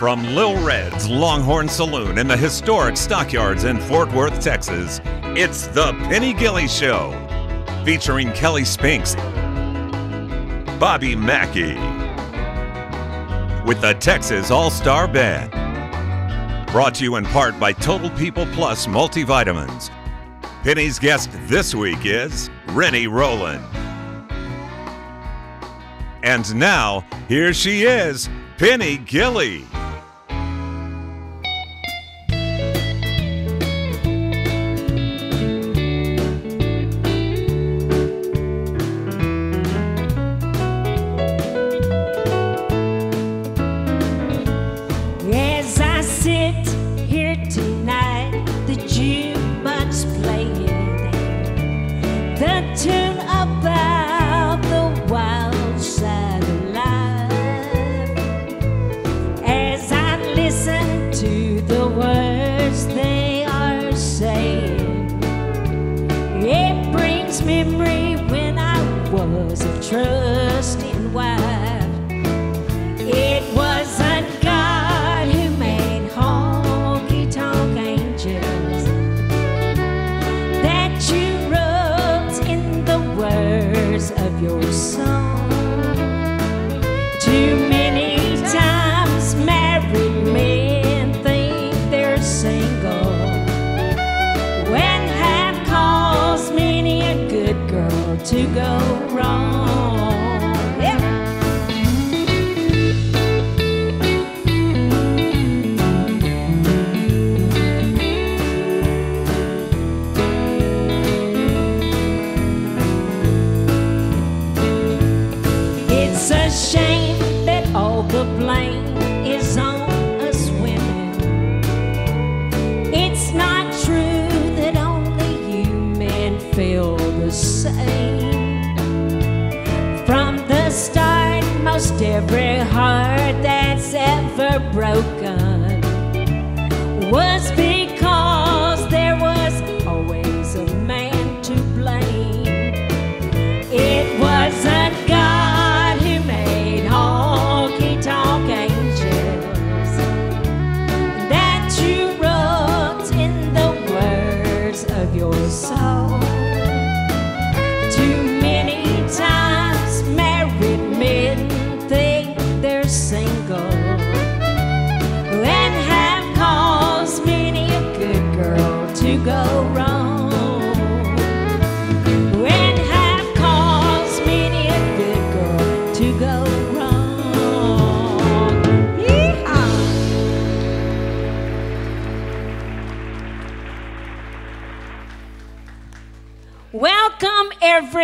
From Lil Red's Longhorn Saloon in the historic Stockyards in Fort Worth, Texas, it's The Penny Gilley Show, featuring Kelly Spinks, Bobby Mackey, with the Texas All Star Band. Brought to you in part by Total People Plus Multivitamins. Penny's guest this week is Reny Roland. And now, here she is, Penny Gilley. of your song. broken.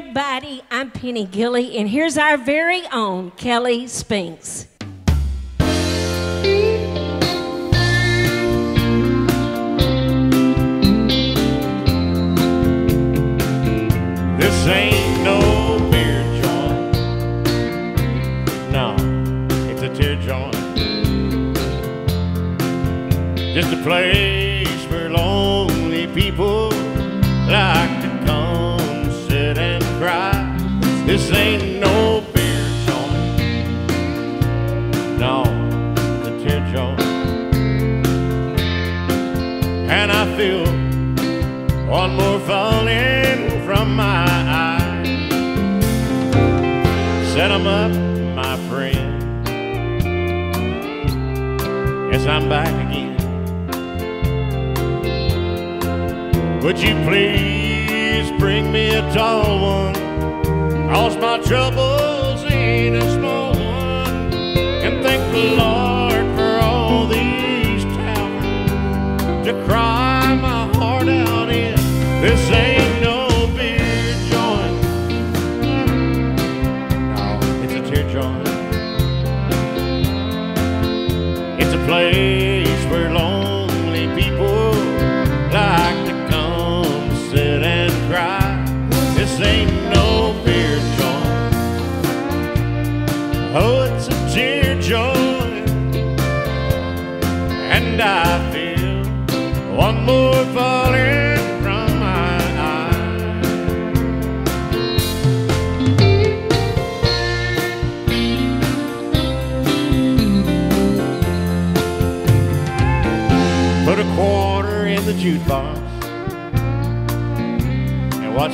everybody. I'm Penny Gilley, and here's our very own Kelly Spinks. This ain't no beer joint. No, it's a tear joint. Just a place for lonely people like I'm back again. Would you please bring me a tall one? Cause my troubles ain't as small.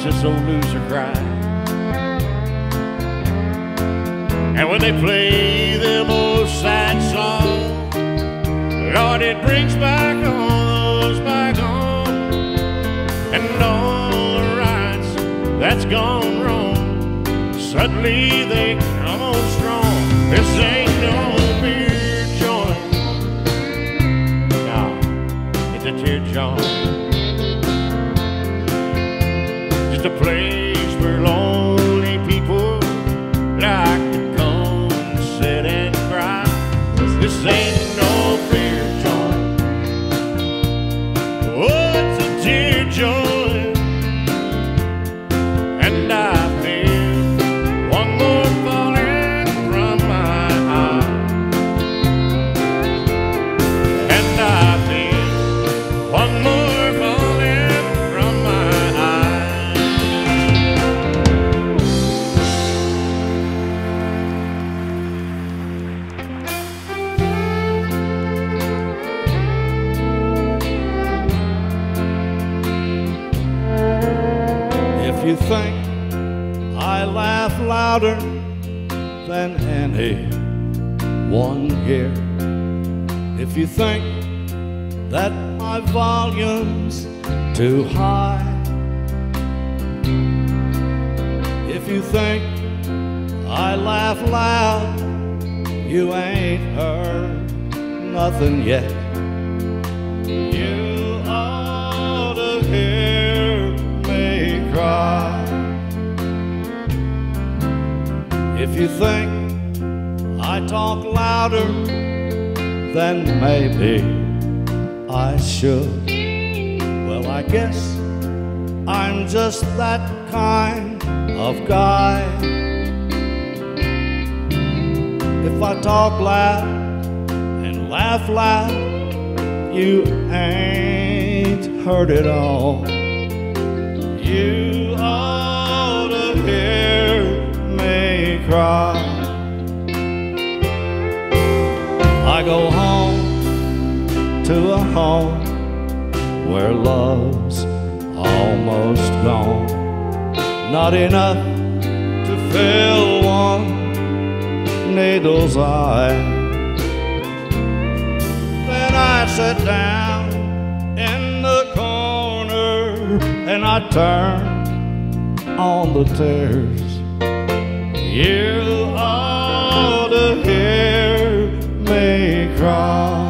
This old loser cry. And when they play them old sad songs, Lord, it brings back all those bygone and all the rights that's gone wrong. Suddenly they come on strong. This ain't no beer joint. Nah, it's a tear joint. A place where lonely you think I laugh louder than any one here, if you think that my volume's too high, if you think I laugh loud, you ain't heard nothing yet. If you think I talk louder, then maybe I should. Well, I guess I'm just that kind of guy. If I talk loud and laugh loud, you ain't heard it all. You ought to hear me cry. I go home to a home where love's almost gone. Not enough to fill one needle's eye. Then I sit down and I turn on the tears. You ought to hear me cry.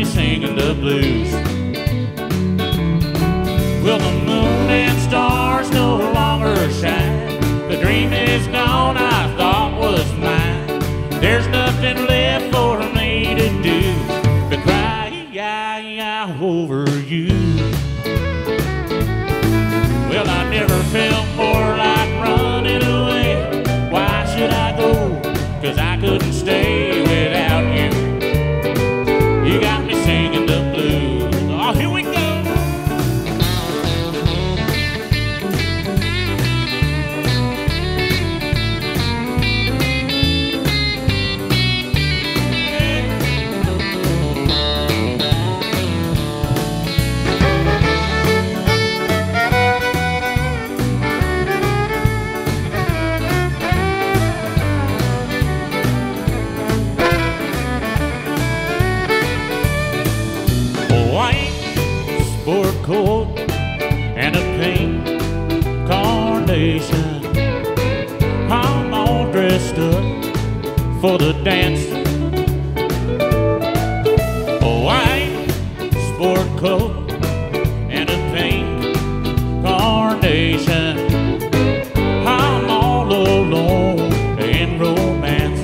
Me singing the blues. Well, the moon and stars no longer shine. The dream is gone, for the dance. Oh, a white sport coat and a pink carnation. I'm all alone in romance.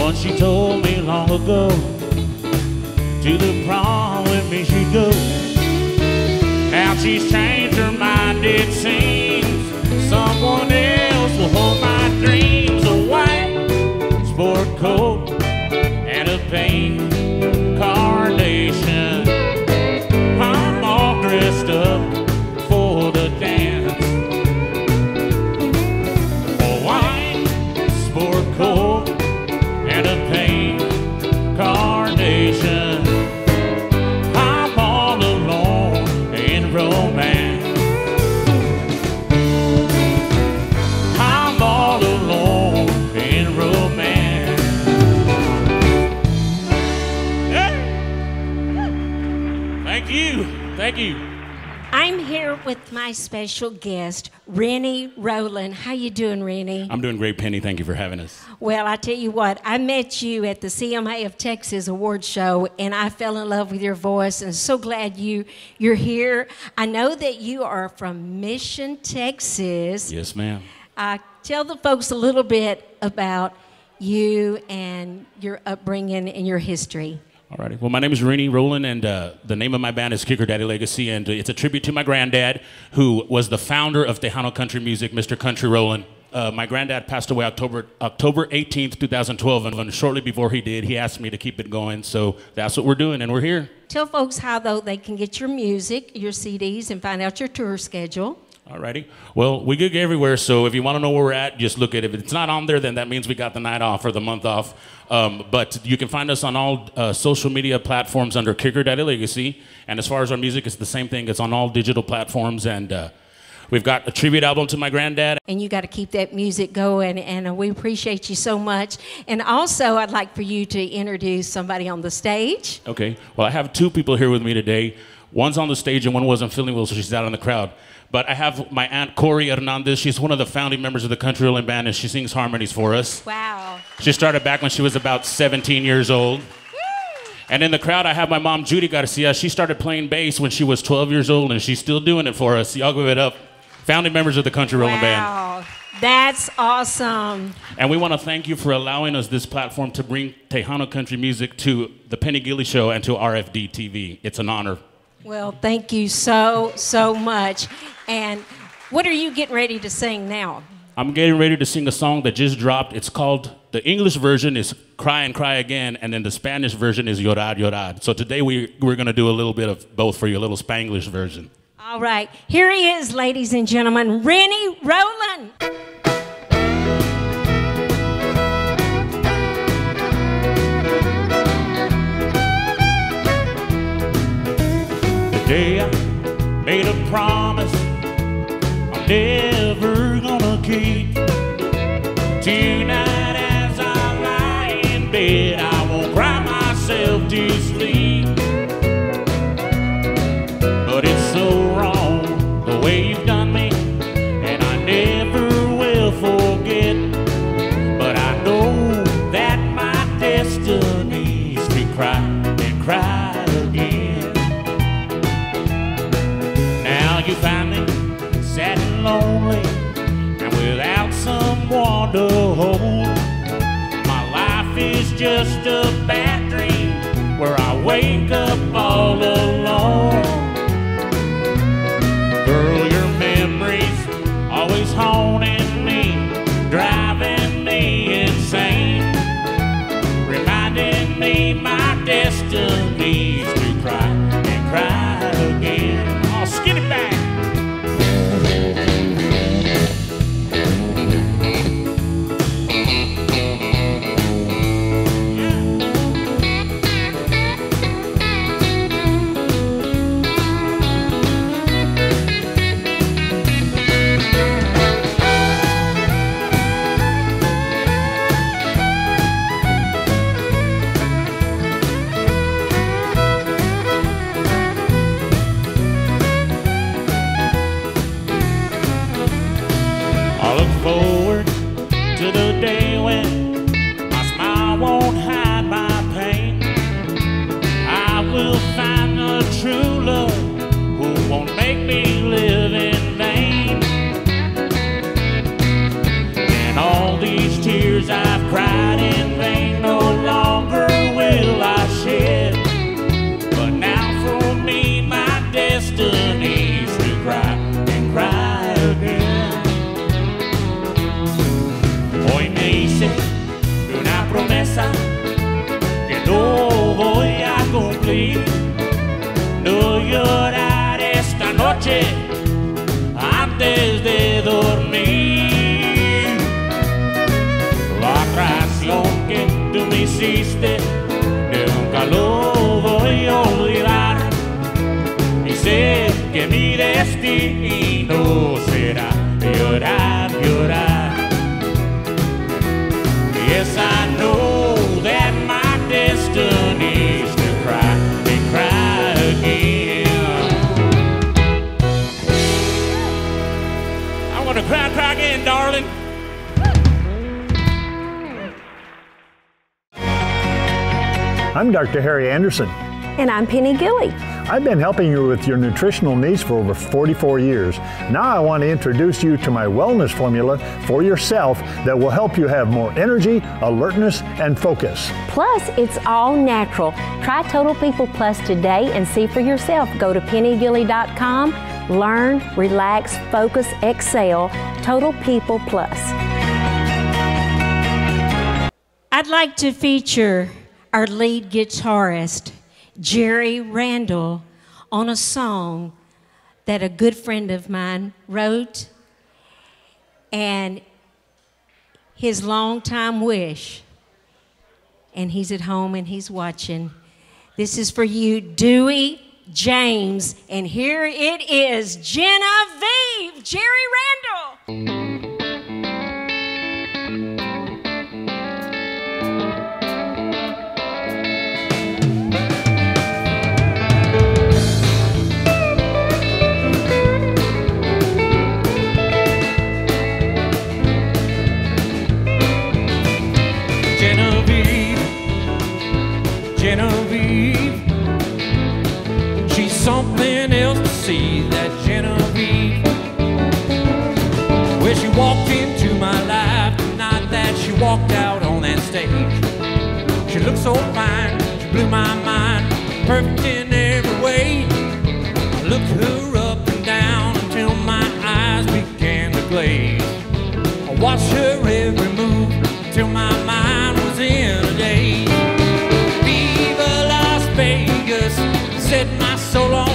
Once she told me long ago to the prom with me she'd go. Now she's changed her mind, it seems. Coat and a pink carnation. I'm all dressed up my special guest, Reny Roland. How you doing, Reny? I'm doing great, Penny. Thank you for having us. Well, I tell you what, I met you at the CMA of Texas award show, and I fell in love with your voice, and so glad you you're here. I know that you are from Mission, Texas. Yes, ma'am. Uh, tell the folks a little bit about you and your upbringing and your history. Alrighty. Well, my name is Reny Roland, and uh, the name of my band is Kicker Daddy Legacy, and it's a tribute to my granddad, who was the founder of Tejano Country Music, Mr. Country Roland. Uh, my granddad passed away October October 18th, 2012, and shortly before he did, he asked me to keep it going. So that's what we're doing, and we're here. Tell folks how though they can get your music, your CDs, and find out your tour schedule. Alrighty. Well, we gig everywhere, so if you want to know where we're at, just look at it. If it's not on there, then that means we got the night off or the month off. Um, but you can find us on all uh, social media platforms under Kicker Daddy Legacy. And as far as our music, it's the same thing. It's on all digital platforms, and uh, we've got a tribute album to my granddad. and you got to keep that music going and uh, we appreciate you so much and also i'd like for you to introduce somebody on the stage Okay. Well, I have two people here with me today. One's on the stage and one wasn't feeling well, so she's out in the crowd. But I have my aunt Corey Hernandez. She's one of the founding members of the Country Roland Band, and she sings harmonies for us. wow She started back when she was about 17 years old. And in the crowd, I have my mom, Judy Garcia. She started playing bass when she was 12 years old, and she's still doing it for us. Y'all give it up. Founding members of the Country Roland Band. wow that's awesome And we want to thank you for allowing us this platform to bring Tejano country music to the Penny Gilley Show and to RFD TV. It's an honor. Well thank you so so much and what are you getting ready to sing now I'm getting ready to sing a song that just dropped. It's called, the English version is Cry and Cry Again, and then the Spanish version is Llorar, Llorar. So today we, we're going to do a little bit of both for you, a little Spanglish version. all right here he is ladies and gentlemen reny roland day I made a promise I'm never gonna up antes de dormir. La traición que tú me hiciste nunca lo voy a olvidar. Y sé que mi destino será llorar. I want to cry, cry again, darling. I'm Dr. Harry Anderson. And I'm Penny Gilley. I've been helping you with your nutritional needs for over 44 years. Now I want to introduce you to my wellness formula for yourself that will help you have more energy, alertness, and focus. Plus, it's all natural. Try Total People Plus today and see for yourself. Go to pennygilley.com, learn, relax, focus, excel. Total People Plus. I'd like to feature our lead guitarist, Jerry Randall, on a song that a good friend of mine wrote and his longtime wish. And he's at home and he's watching. This is for you, Dewey James. And here it is Genevieve, Jerry Randall. Walked into my life the night that she walked out on that stage. She looked so fine, she blew my mind, perfect in every way. I looked her up and down until my eyes began to glaze. I watched her every move till my mind was in a daze. Viva Las Vegas, set my soul on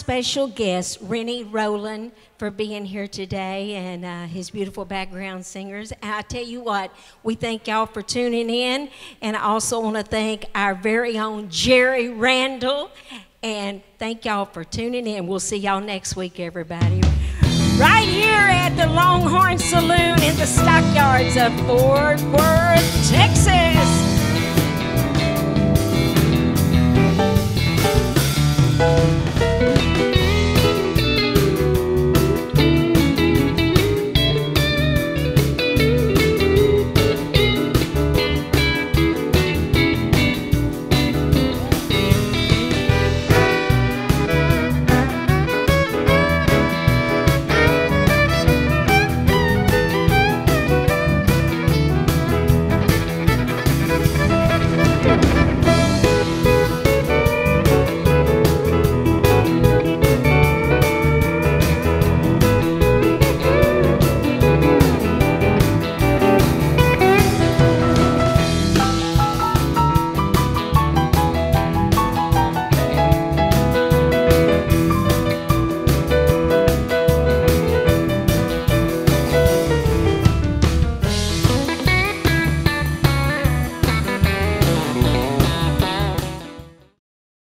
special guest, Reny Roland, for being here today and uh, his beautiful background singers. And I tell you what, we thank y'all for tuning in. And I also want to thank our very own Jerry Randall. And thank y'all for tuning in. We'll see y'all next week, everybody. Right here at the Longhorn Saloon in the stockyards of Fort Worth, Texas.